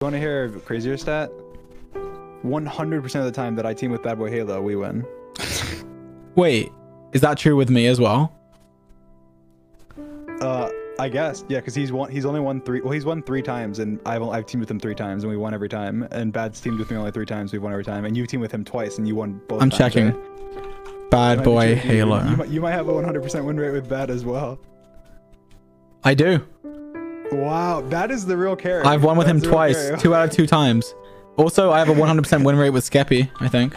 You want to hear a crazier stat? 100% of the time that I team with Bad Boy Halo, we win. Wait, is that true with me as well? Uh, I guess yeah, because he's won. He's only won three. Well, he's won three times, and I've I've teamed with him three times, and we won every time. And Bad's teamed with me only three times. We've won every time. And you teamed with him twice, and you won both. I'm times, checking. right? Bad boy with you. Halo. You, might, you might have a 100% win rate with Bad as well. I do. Wow, that is the real character. I've won with him That's real twice, two out of two times. Also, I have a 100% win rate with Skeppy, I think.